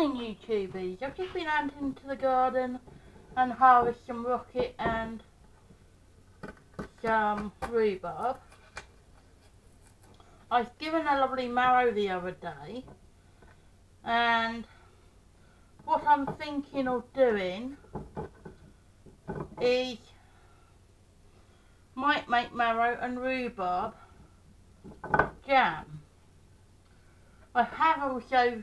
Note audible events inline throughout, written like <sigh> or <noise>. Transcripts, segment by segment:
morning YouTubers. I've eh? just been out into the garden and harvest some rocket and some rhubarb. I was given a lovely marrow the other day and what I'm thinking of doing is might make marrow and rhubarb jam. I have also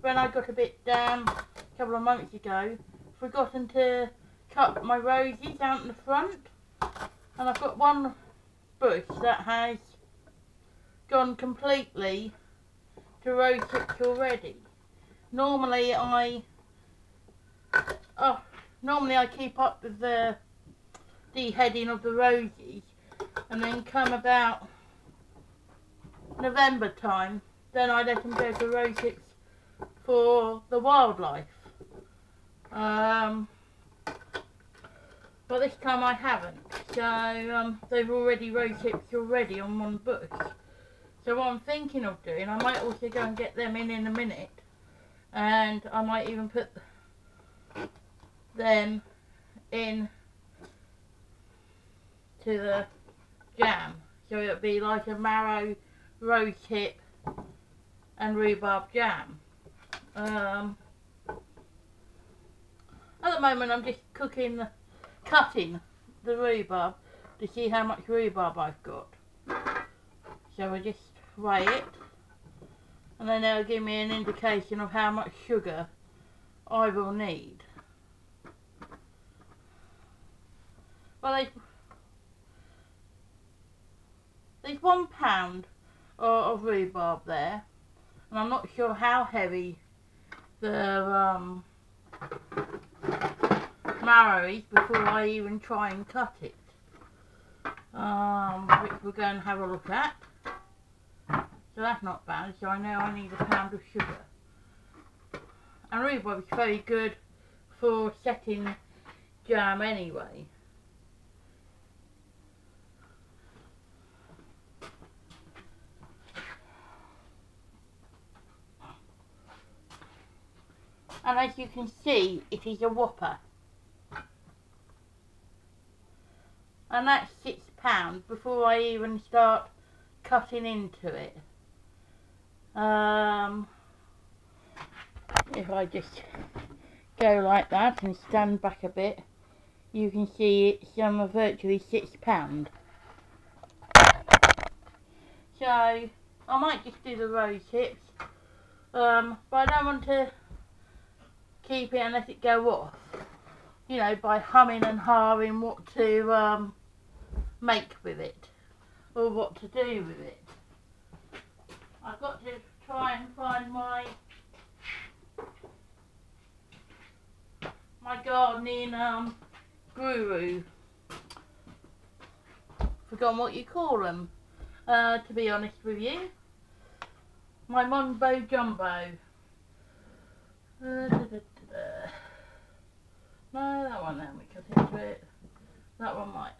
when I got a bit down a couple of months ago, forgotten to cut my roses out in the front. And I've got one bush that has gone completely to rose tips already. Normally I, oh, normally I keep up with the deheading of the roses and then come about November time, then I let them go to rose tips for the wildlife. Um, but this time I haven't. So um, they've already rose tips already on one bush. So what I'm thinking of doing, I might also go and get them in in a minute. And I might even put them in to the jam. So it'll be like a marrow, rose tip and rhubarb jam. Um, at the moment I'm just cooking, the, cutting the rhubarb to see how much rhubarb I've got. So I just weigh it and then they'll give me an indication of how much sugar I will need. Well, there's, there's one pound of rhubarb there and I'm not sure how heavy the um, marrow before I even try and cut it. Um, which we're going to have a look at. So that's not bad, so I know I need a pound of sugar. And rhubarb is very good for setting jam anyway. And as you can see it is a whopper. And that's six pounds before I even start cutting into it. Um, if I just go like that and stand back a bit you can see it's um, virtually six pound. So I might just do the rose tips um, but I don't want to keep it and let it go off. You know, by humming and hawing what to um, make with it or what to do with it. I've got to try and find my my gardening um, guru. Forgotten what you call them, uh, to be honest with you. My Mumbo Jumbo. Uh, da, da, no, that one then we cut into it. That one might.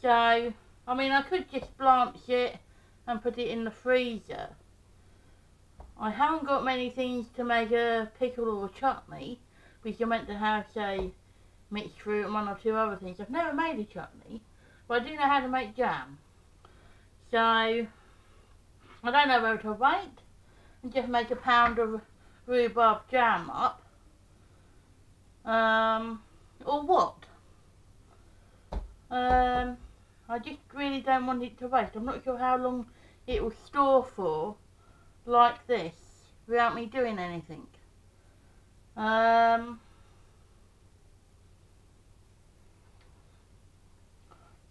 So, I mean, I could just blanch it and put it in the freezer. I haven't got many things to make a pickle or a chutney, because you're meant to have, say, mixed fruit and one or two other things. I've never made a chutney, but I do know how to make jam. So, I don't know whether to wait and just make a pound of rhubarb jam up um, or what? Um, I just really don't want it to waste. I'm not sure how long it will store for like this without me doing anything. Um,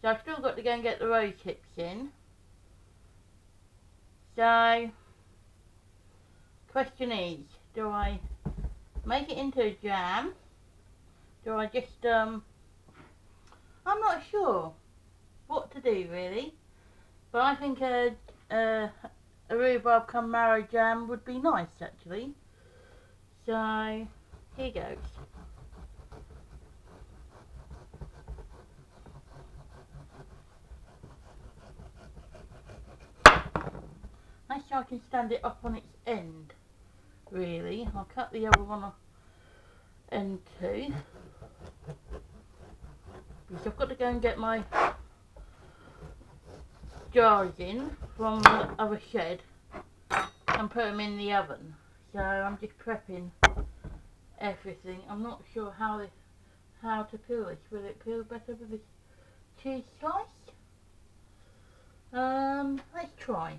so I've still got to go and get the rose tips in. So, question is, do I make it into a jam do I just, um, I'm not sure what to do really. But I think a, a, a rhubarb come marrow jam would be nice actually. So, here goes. Make sure I can stand it up on its end really. I'll cut the other one off end two. Because I've got to go and get my jars in from the other shed and put them in the oven. So I'm just prepping everything. I'm not sure how this, how to peel this. Will it peel better with this cheese slice? Um, let's try.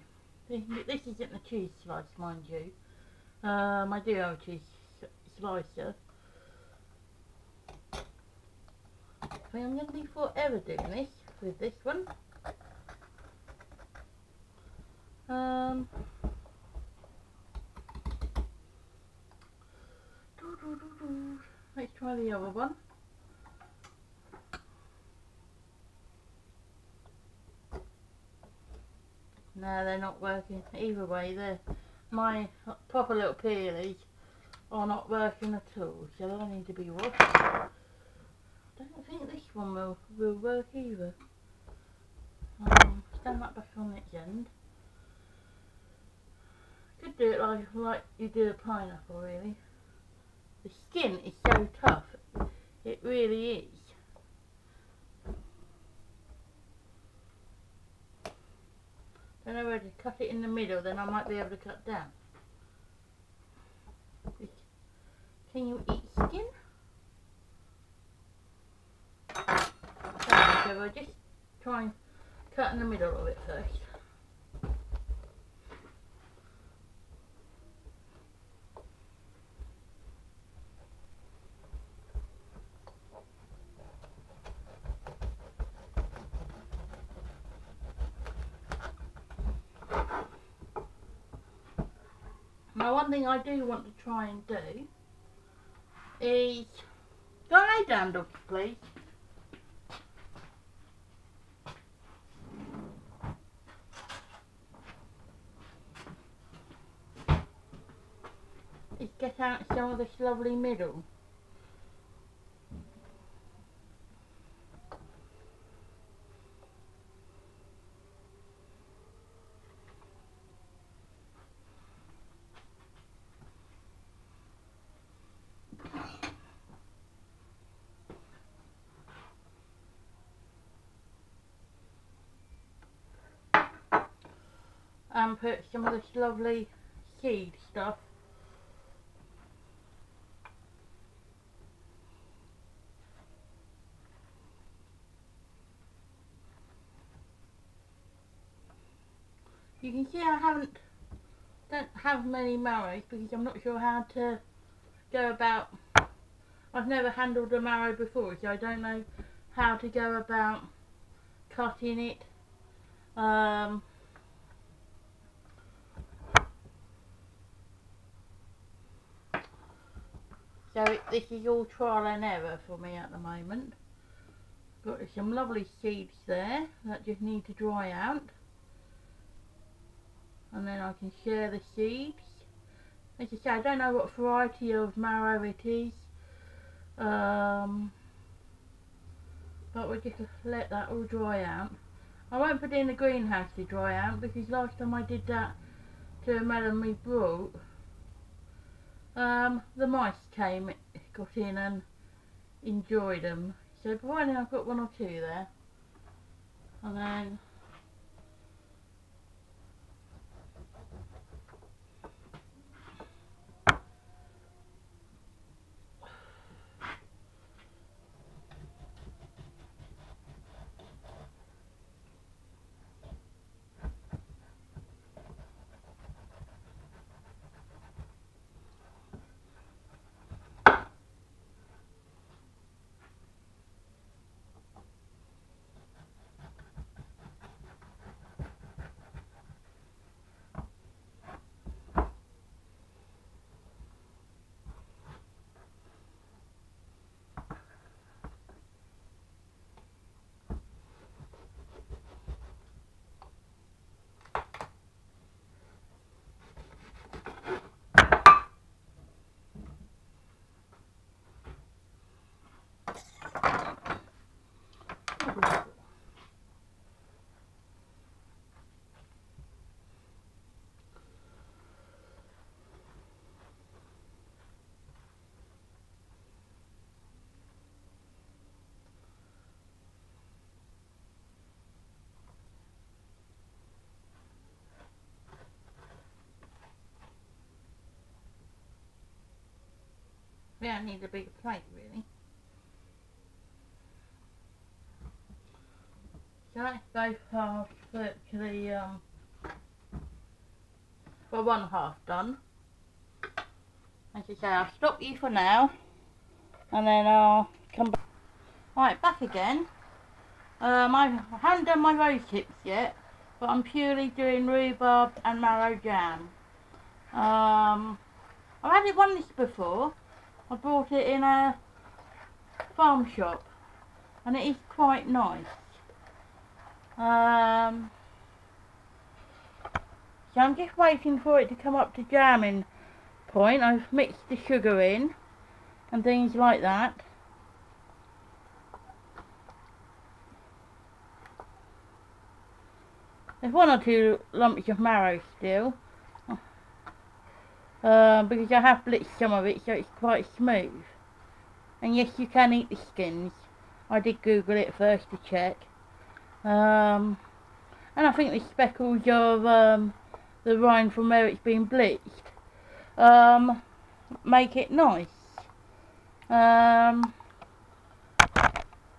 This isn't the cheese slice, mind you. Um, I do have cheese slicer. I am going to be forever doing this with this one. Um, let's try the other one. No, they're not working. Either way, they're my proper little peelies are not working at all, so they need to be washed. I don't think this one will, will work either. Um, stand that back on its end. Could do it like, like you do a pineapple really. The skin is so tough, it really is. Then I to cut it in the middle, then I might be able to cut down. Can you eat skin? We'll just try and cut in the middle of it first. Now one thing I do want to try and do is go lay down please. Is get out some of this lovely middle. and put some of this lovely seed stuff You can see I haven't don't have many marrows because I'm not sure how to go about I've never handled a marrow before so I don't know how to go about cutting it um, So this is all trial and error for me at the moment. Got some lovely seeds there that just need to dry out. And then I can share the seeds. As I say, I don't know what variety of marrow it is. Um, but we'll just let that all dry out. I won't put it in the greenhouse to dry out because last time I did that to a melon we brought um, the mice came, got in and enjoyed them. So providing I've got one or two there. And then Yeah, I need a bigger plate really. So that's both halves virtually um well one half done. As I say, I'll stop you for now and then I'll come back. Right, back again. Um, I haven't done my rose tips yet, but I'm purely doing rhubarb and marrow jam. Um, I've had it once before. I bought it in a farm shop, and it is quite nice. Um, so I'm just waiting for it to come up to jamming point. I've mixed the sugar in and things like that. There's one or two lumps of marrow still. Uh, because I have blitzed some of it so it's quite smooth. And yes, you can eat the skins. I did Google it first to check. Um, and I think the speckles of um, the rind from where it's been bleached um, make it nice. Um,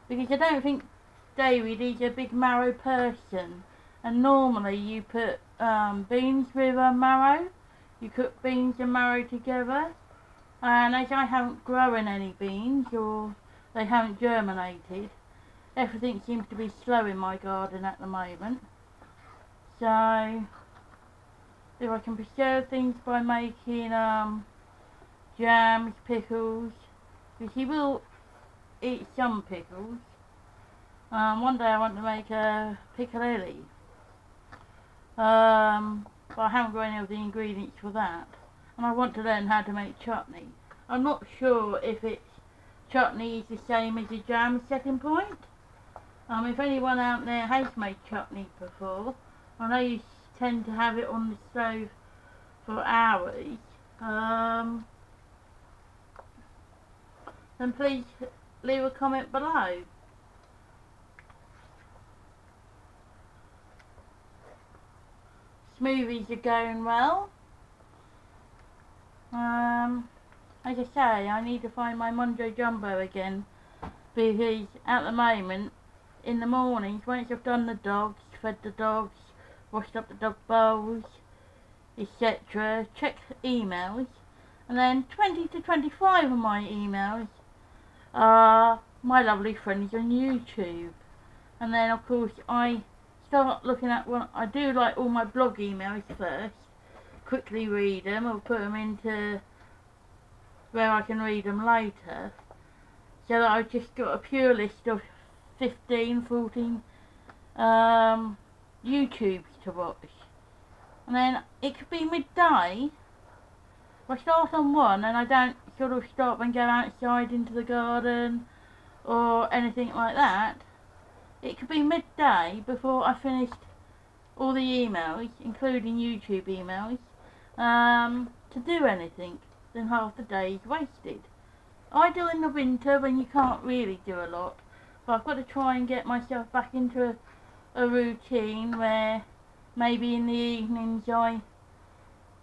because I don't think David is a big marrow person. And normally you put um, beans with a marrow. You cook beans and marrow together. And as I haven't grown any beans or they haven't germinated, everything seems to be slow in my garden at the moment. So, if I can preserve things by making um, jams, pickles, because he will eat some pickles. Um, one day I want to make a piccalilli. Um, but I haven't got any of the ingredients for that. And I want to learn how to make chutney. I'm not sure if it's chutney is the same as a jam setting point. Um, if anyone out there has made chutney before, I know you tend to have it on the stove for hours. Um, then please leave a comment below. Smoothies are going well. Um, as I say, I need to find my Mondo Jumbo again because at the moment, in the mornings, once I've done the dogs, fed the dogs, washed up the dog bowls, etc., check emails, and then 20 to 25 of my emails are my lovely friends on YouTube. And then, of course, I start looking at what I do like all my blog emails first, quickly read them or put them into where I can read them later. So that I've just got a pure list of 15, 14 um, YouTubes to watch. And then it could be midday. I start on one and I don't sort of stop and go outside into the garden or anything like that, it could be midday before I finished all the emails, including YouTube emails, um, to do anything. Then half the day is wasted. I do in the winter when you can't really do a lot, but I've got to try and get myself back into a, a routine where maybe in the evenings I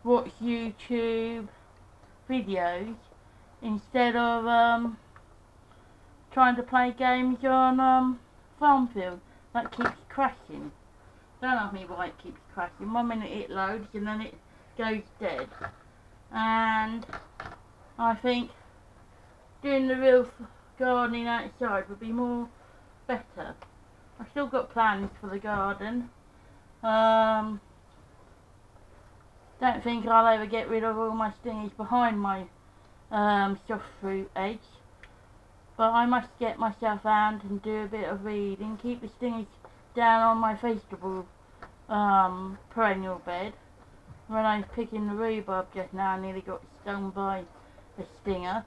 watch YouTube videos instead of um, trying to play games on um, Farmville that keeps crashing. Don't ask me why it keeps crashing. One minute it loads and then it goes dead. And I think doing the real gardening outside would be more better. I've still got plans for the garden. Um, don't think I'll ever get rid of all my stingies behind my um, soft fruit eggs. But I must get myself out and do a bit of reading, keep the stingers down on my vegetable um, perennial bed. When I was picking the rhubarb just now, I nearly got stung by a stinger.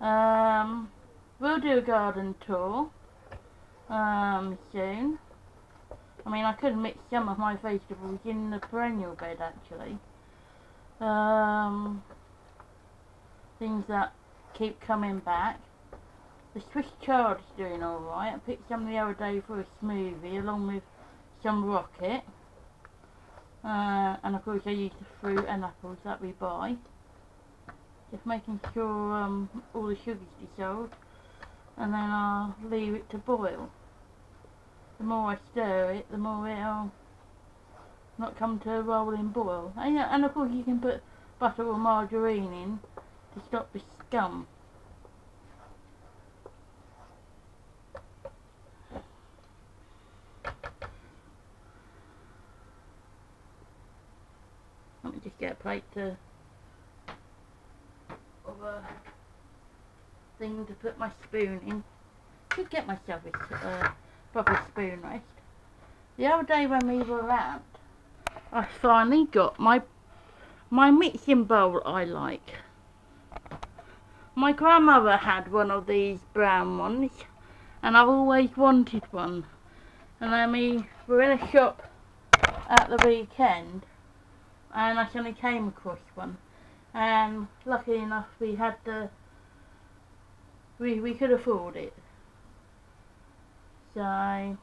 Um, we'll do a garden tour um, soon. I mean, I could mix some of my vegetables in the perennial bed, actually. Um, things that keep coming back. The Swiss chard is doing alright. I picked some the other day for a smoothie along with some rocket. Uh, and of course I use the fruit and apples that we buy. Just making sure um, all the sugar's dissolved and then I'll leave it to boil. The more I stir it, the more it'll not come to a rolling boil. And, and of course you can put butter or margarine in to stop the scum. Let me just get a plate to a thing to put my spoon in. Should get myself a uh, proper spoon rest. The other day when we were out, I finally got my my mixing bowl I like. My grandmother had one of these brown ones and I've always wanted one. And then we were in a shop at the weekend and I suddenly came across one. And luckily enough we had the we we could afford it. So I'm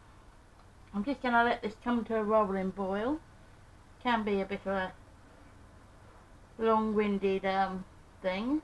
just gonna let this come to a rolling boil. Can be a bit of a long-winded um, thing.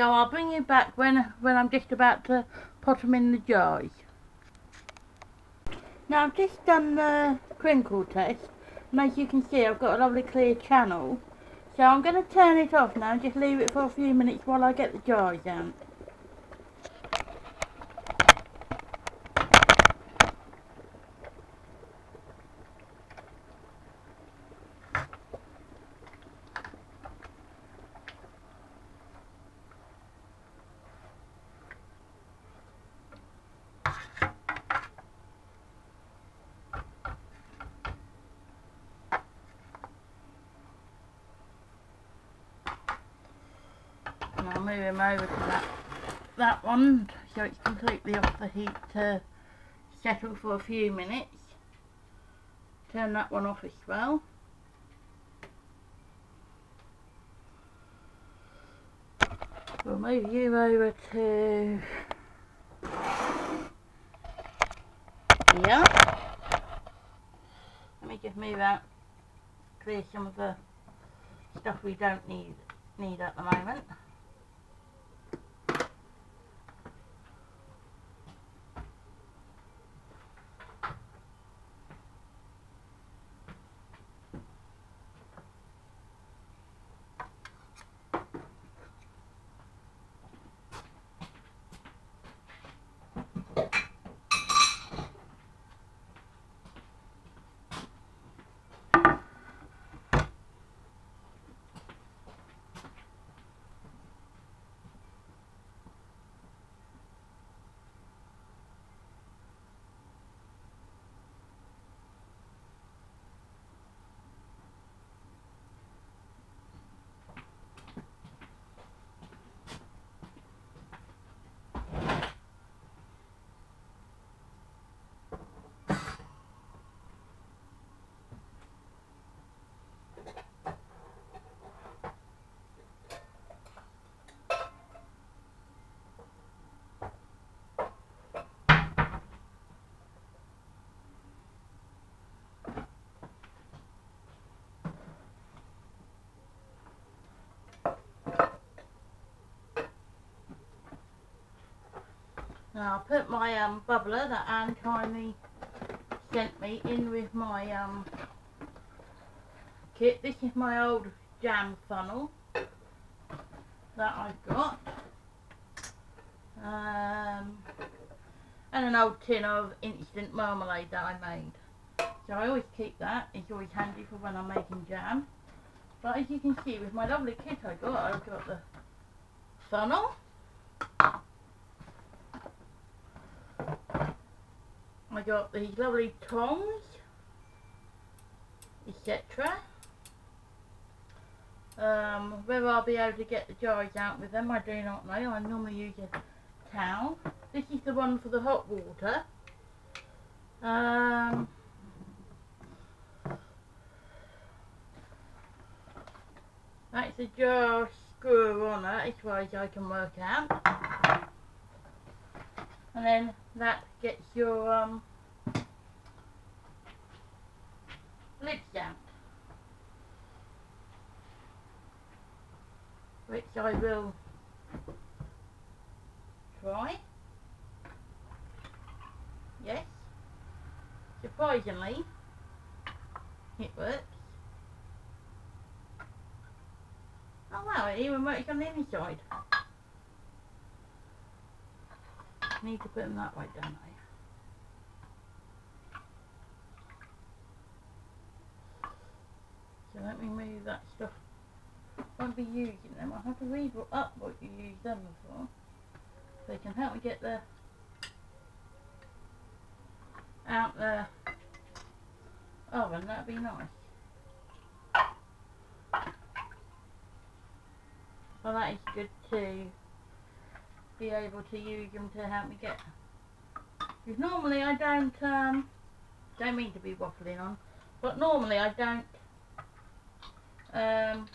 So I'll bring you back when when I'm just about to put them in the jars. Now I've just done the crinkle test and as you can see I've got a lovely clear channel. So I'm going to turn it off now and just leave it for a few minutes while I get the jars out. I'll move him over to that that one so it's completely off the heat to settle for a few minutes. Turn that one off as well. We'll move you over to here. Let me just move out clear some of the stuff we don't need need at the moment Now I'll put my um, bubbler that Anne kindly sent me in with my um, kit. This is my old jam funnel that I've got. Um, and an old tin of instant marmalade that I made. So I always keep that. It's always handy for when I'm making jam. But as you can see with my lovely kit I got, I've got the funnel. I got these lovely tongs, etc. Um, whether I'll be able to get the jars out with them, I do not know. I normally use a towel. This is the one for the hot water. Um, that's a jar screw on it, as far as I can work out. And then that gets your um, lid stamped. Which I will try. Yes. Surprisingly, it works. Oh wow, it even works on the inside. Need to put them that way, don't I? So let me move that stuff. Won't be using them. I'll have to read up what you use them for. They can help me get the out the oven. Oh, That'd be nice. Well, that is good to be able to use them to help me get. Because normally I don't, um, don't mean to be waffling on, but normally I don't um,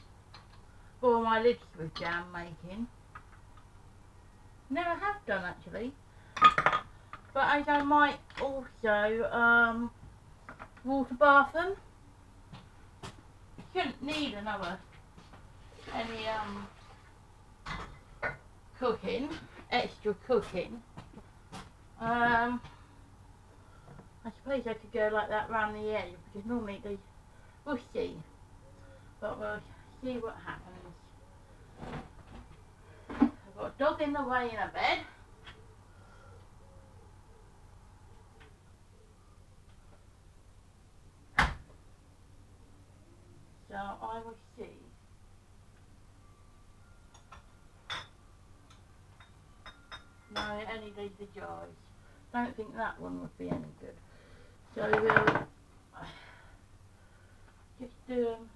for my lids with jam making. No, I have done actually. But as I might also um, water bath them. Shouldn't need another any um cooking, extra cooking. Um, I suppose I could go like that round the edge because normally they, we'll see. But we'll see what happens. I've got a dog in the way in a bed. So I will see. No, it only needs the jars. Don't think that one would be any good. So we'll <sighs> just do them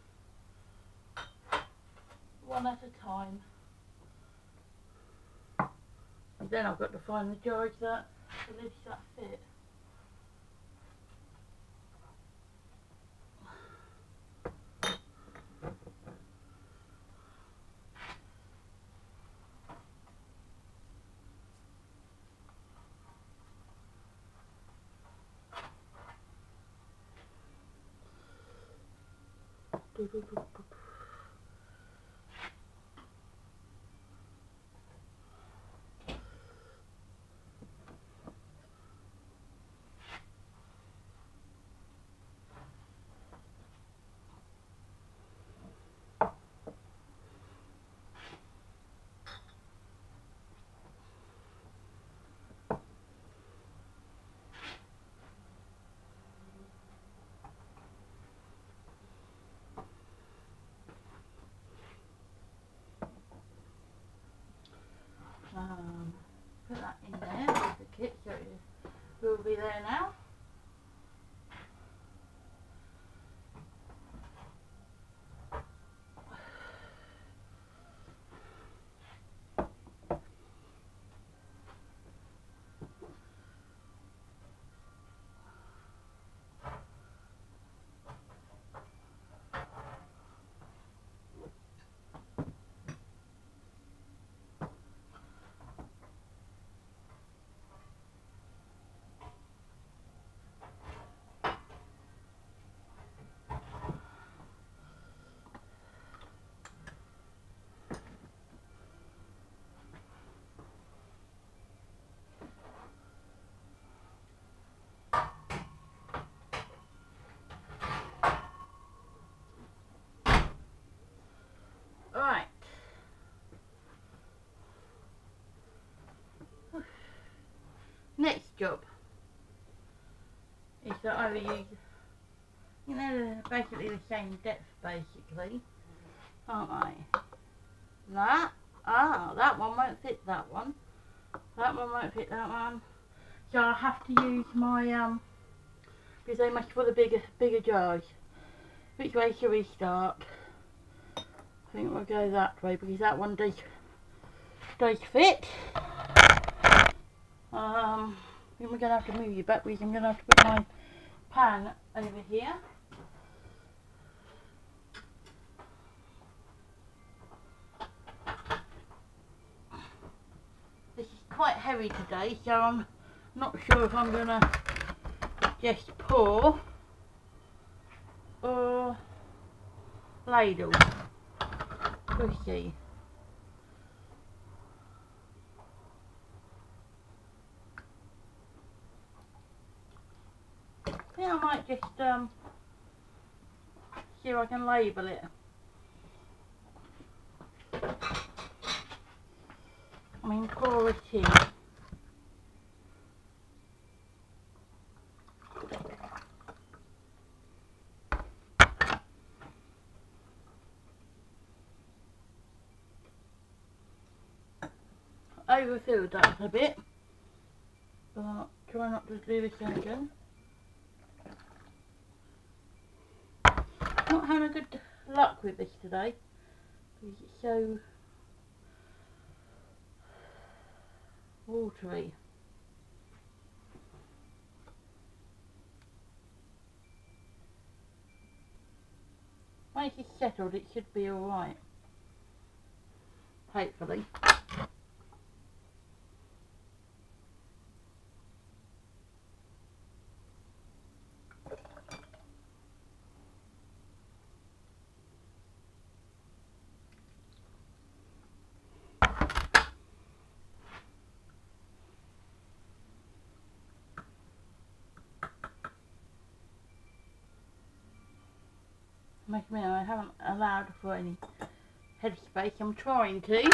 one at a time. And then I've got to find the jars that the lids that fit. Do, job. Is that I use, you know, basically the same depth basically, aren't they? That, ah, that one won't fit that one. That one won't fit that one. So I'll have to use my, um, because they must for the bigger, bigger jars. Which way should we start? I think we'll go that way because that one does, does fit. Um, we're going to have to move you back because I'm going to have to put my pan over here. This is quite heavy today, so I'm not sure if I'm going to just pour or ladle. We'll see. Think I might just um, see if I can label it. I mean, in. overfilled that a bit. But try not to do this again. Not having a good luck with this today. It's so watery. Once it's settled it should be alright. Hopefully. I haven't allowed for any headspace. I'm trying to.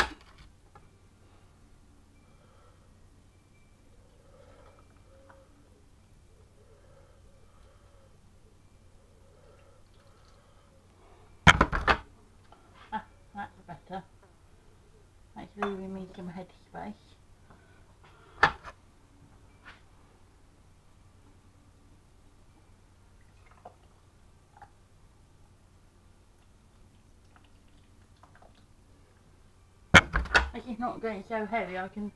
Ah, that's better. That's leaving me some headspace. As it's not getting so heavy, I can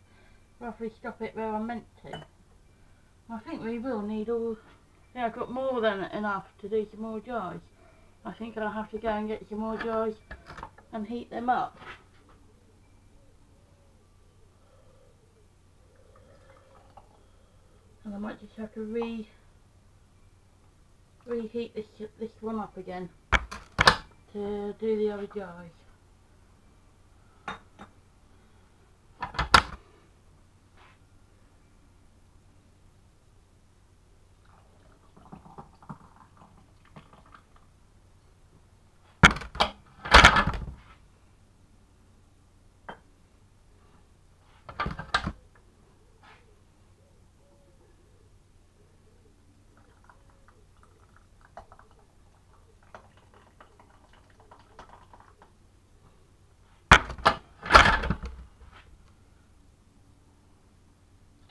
roughly stop it where I'm meant to. I think we will need all... Yeah, I've got more than enough to do some more jars. I think I'll have to go and get some more jars and heat them up. And I might just have to re reheat this this one up again to do the other jars.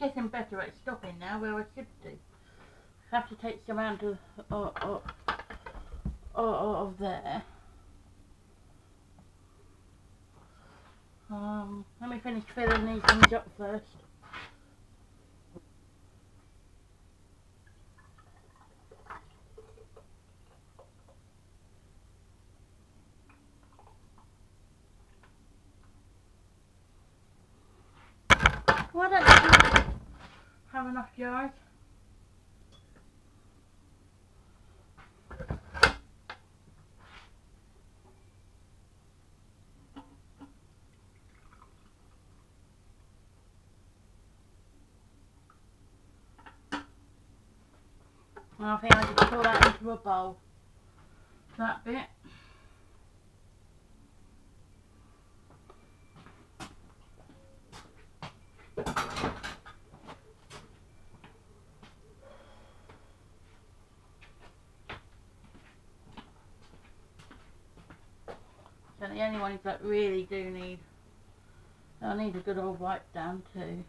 Getting better at stopping now where I should do. Have to take some out of, of, of, of there. Um, let me finish filling these things up first. You have enough jars? I think I just pour that into a bowl. That bit. the only ones that really do need. I need a good old wipe down too.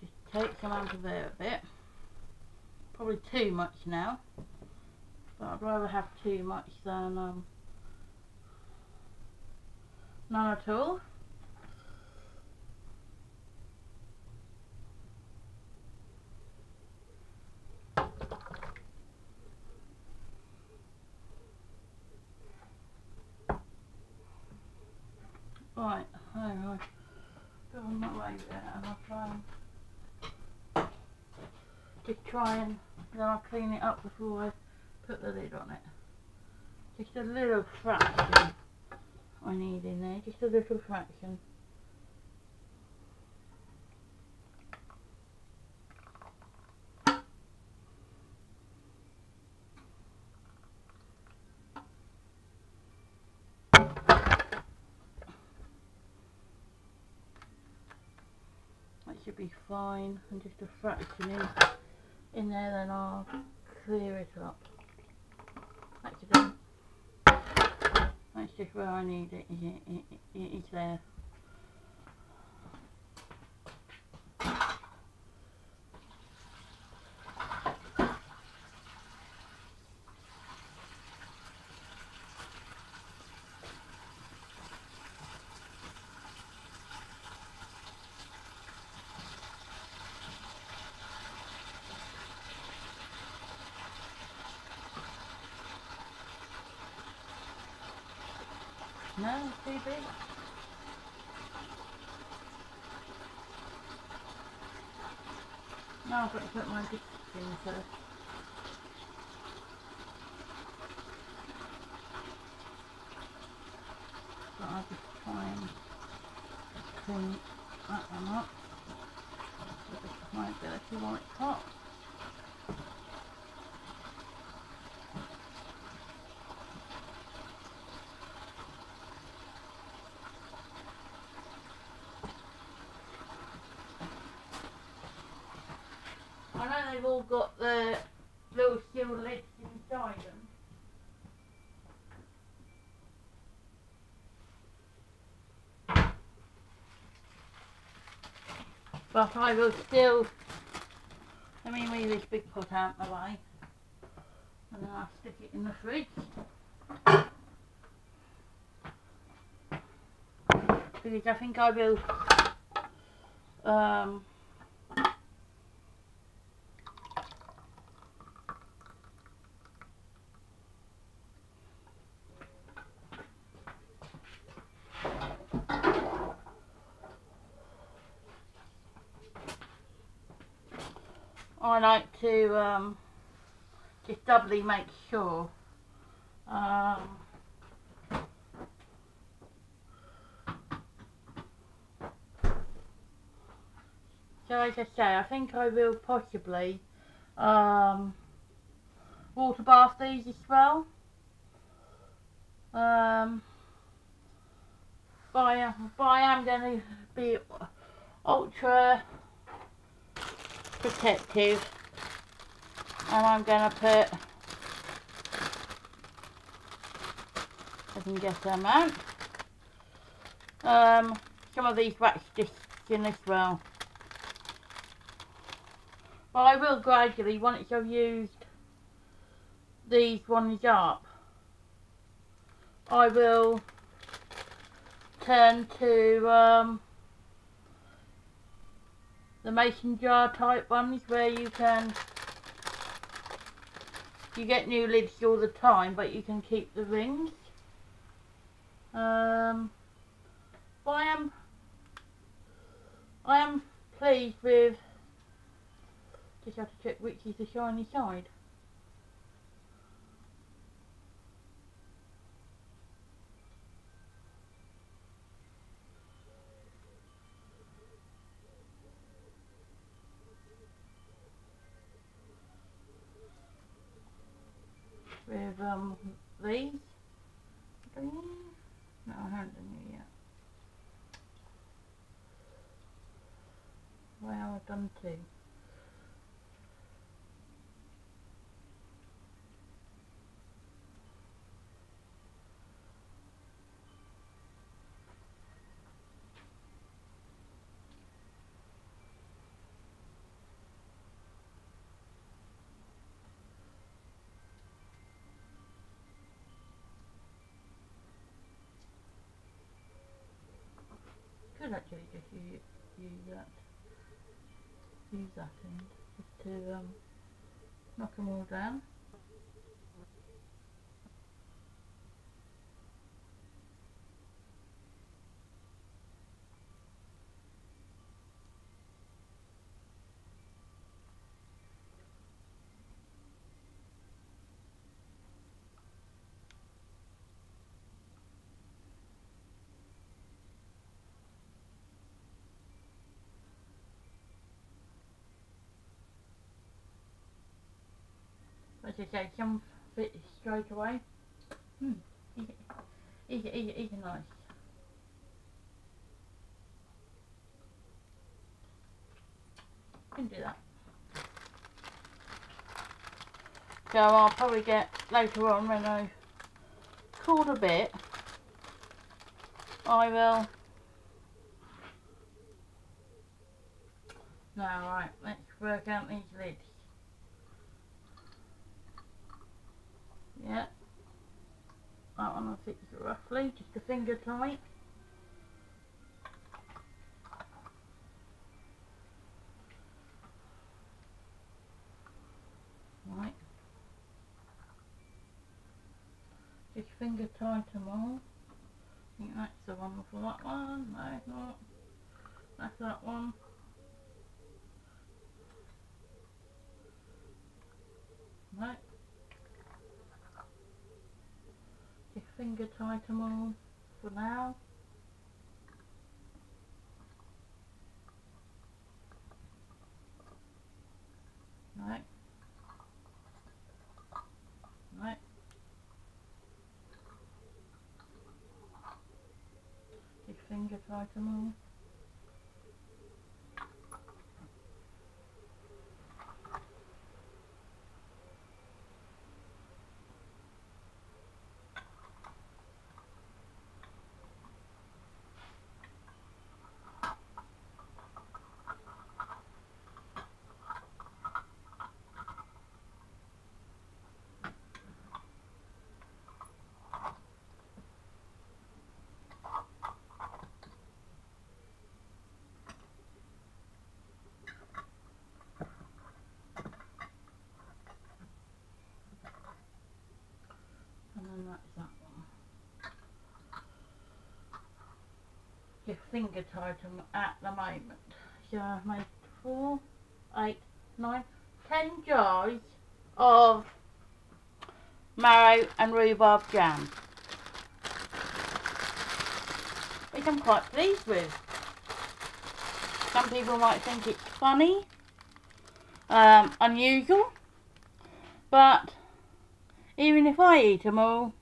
Just take some out of there a bit. Probably too much now. But I'd rather have too much than um, none at all. Right, hang on. Go on that way there and I'll try and just try and then I'll clean it up before I put the lid on it. Just a little fraction I need in there, just a little fraction. That should be fine and just a fraction in, in there then I'll clear it up. That's just where I need it, it, it, it, it is there. No, it's too big. Now I've got to put my discs in first. So I'll just try and clean that one up. With my dirty white top. I know they've all got the little steel lids inside them. But I will still, let me move this big pot out of the way and then I'll stick it in the fridge. Because I think I will um, I like to um, just doubly make sure. Um, so as I say, I think I will possibly um, water bath these as well. Um, but, I, but I am going to be ultra protective and I'm going to put I can get them out. Um, some of these wax discs in as well. But I will gradually once I've used these ones up I will turn to um, the mason jar type ones where you can you get new lids all the time but you can keep the rings. Um, but I am I am pleased with just have to check which is the shiny side with um these. No, I haven't done it yet. Well, I've done two. Actually just use, use that, use that end just to um, knock them all down. I say, some fit straight away. Hmm, easy, easy, easy, easy, nice. Can do that. So I'll probably get later on when I've cooled a bit. I will. Now right, let's work out these lids. Yeah. Fit roughly, just a finger tight. Right. Just finger tight them all. I think that's the one for that one. No, not. That's that one. Right. Finger tight them all for now. Right. Right. Tight them then that's that one. Your finger tight 'em at the moment. So I've made four, eight, nine, ten jars of marrow and rhubarb jam. Which I'm quite pleased with. Some people might think it's funny, um, unusual, but even if I eat them all,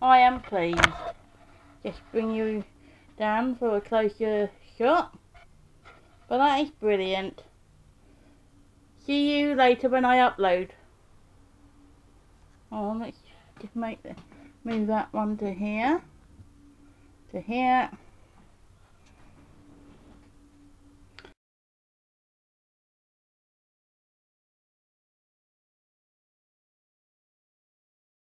I am pleased. Just bring you down for a closer shot. But that is brilliant. See you later when I upload. Oh, let's just make the move that one to here, to here,